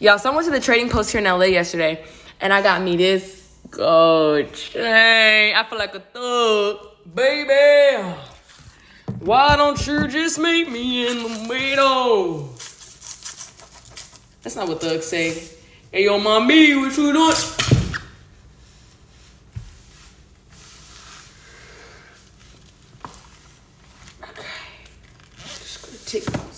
Y'all, so I went to the trading post here in LA yesterday and I got me this gold chain. I feel like a thug, baby. Why don't you just meet me in the middle? That's not what thugs say. Hey, yo, mommy, what you doing? Okay. Just gonna take